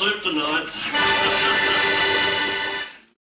sleep tonight.